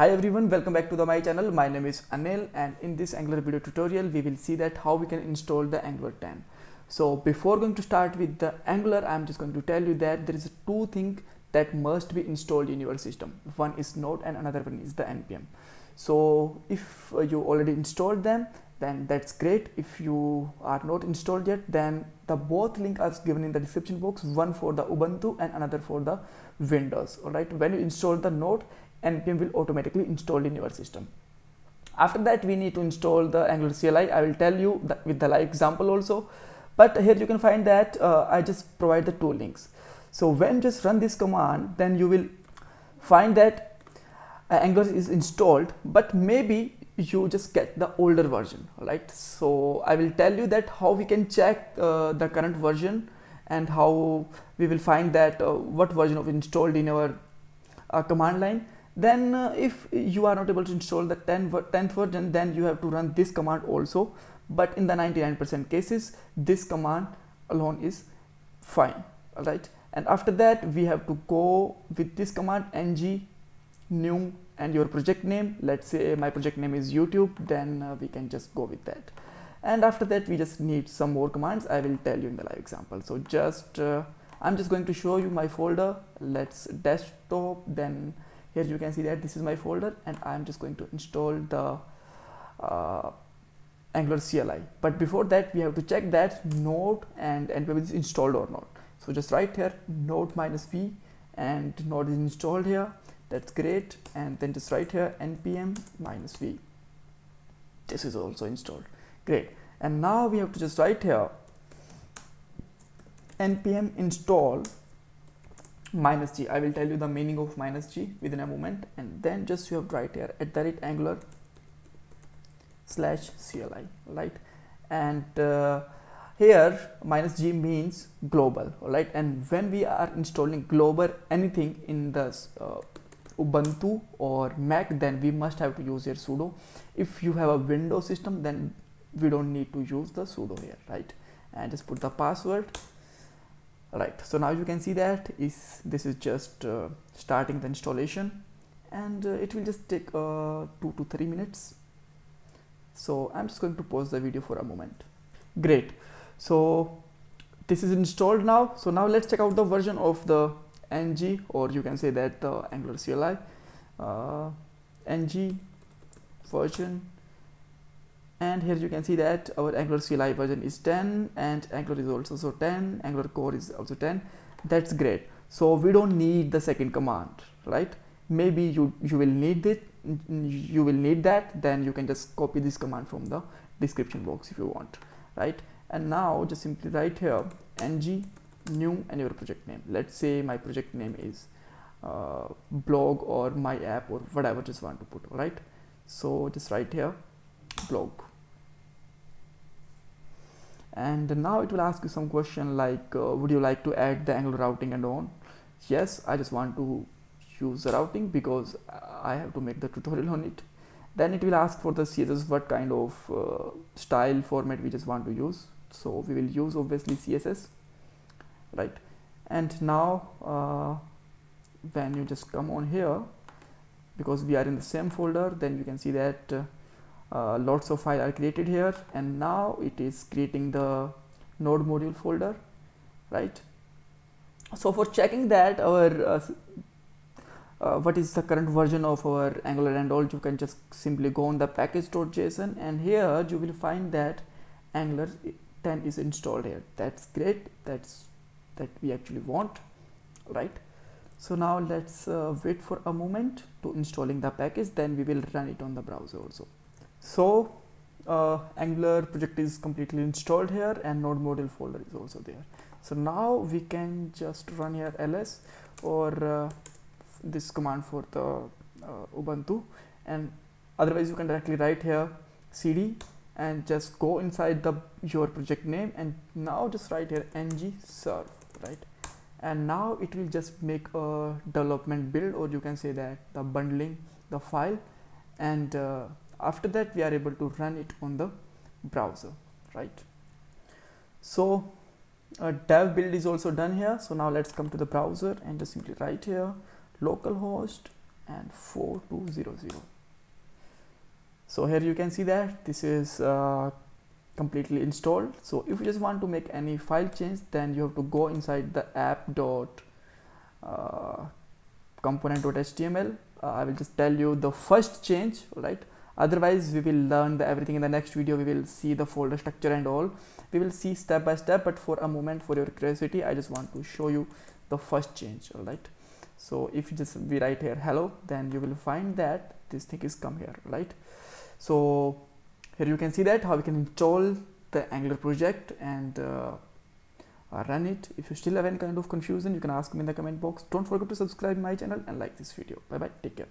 Hi everyone, welcome back to the my channel. My name is Anil and in this Angular video tutorial we will see that how we can install the Angular 10. So before going to start with the Angular, I'm just going to tell you that there is two things that must be installed in your system. One is Node and another one is the NPM. So if uh, you already installed them, then that's great. If you are not installed yet, then the both link are given in the description box, one for the Ubuntu and another for the Windows. All right, when you install the Node, npm will automatically install in your system. After that we need to install the angular cli i. Will tell you that with the live example also. But here you can find that uh, i just provide the two links. So when just run this command then you will find that uh, angular is installed but maybe you just get the older version right? So i will tell you that how we can check uh, the current version and how we will find that uh, what version of installed in our uh, command line then uh, if you are not able to install the 10 10th version then you have to run this command also. But in the 99% cases this command alone is fine all right and after that we have to go with this command ng new and your project name. Let's say my project name is youtube then uh, we can just go with that. And after that we just need some more commands. I will tell you in the live example. So just uh, i'm just going to show you my folder. Let's desktop then here you can see that this is my folder and I'm just going to install the uh, Angular CLI but before that we have to check that node and npm is installed or not. So just write here node minus v and node is installed here. That's great. And then just write here npm minus v. This is also installed. Great. And now we have to just write here npm install minus g. I will tell you the meaning of minus g within a moment. And then just you have to write here at the rate angular slash cli right? And uh, here minus g means global right? And when we are installing global anything in the uh, ubuntu or mac then we must have to use here sudo. If you have a windows system then we don't need to use the sudo here right? And just put the password right. So now you can see that is this is just uh, starting the installation and uh, it will just take uh, two to three minutes. So i'm just going to pause the video for a moment. Great. So this is installed now. So now let's check out the version of the ng or you can say that the angular cli uh, ng version and here you can see that our angular CLI version is 10 and angular is also so 10 angular core is also 10 that's great. So we don't need the second command right? Maybe you you will need it you will need that then you can just copy this command from the description box if you want right? And now just simply write here ng new and your project name. Let's say my project name is uh, blog or my app or whatever just want to put right? So just write here blog and now it will ask you some question like uh, would you like to add the angular routing and on? Yes i just want to use the routing because i have to make the tutorial on it. Then it will ask for the css what kind of uh, style format we just want to use. So we will use obviously css right? And now uh, when you just come on here because we are in the same folder then you can see that uh, lots of files are created here. And now it is creating the node module folder right? So for checking that our uh, uh, what is the current version of our angular and all you can just simply go on the package.json and here you will find that angular 10 is installed here. That's great. That's that we actually want right? So now let's uh, wait for a moment to installing the package. Then we will run it on the browser also so uh, angular project is completely installed here and node module folder is also there. So now we can just run here ls or uh, this command for the uh, ubuntu and otherwise you can directly write here cd and just go inside the your project name and now just write here ng serve right? And now it will just make a development build or you can say that the bundling the file and uh, after that we are able to run it on the browser right? So a dev build is also done here. So now let's come to the browser and just simply write here localhost and 4200 so here you can see that this is uh, completely installed. So if you just want to make any file change then you have to go inside the app dot uh, component.html uh, I will just tell you the first change right otherwise we will learn the everything in the next video. We will see the folder structure and all. We will see step by step but for a moment for your curiosity I just want to show you the first change all right? So if you just we write here hello then you will find that this thing is come here right? So here you can see that how we can install the angular project and uh, run it. If you still have any kind of confusion you can ask me in the comment box. Don't forget to subscribe my channel and like this video. Bye bye take care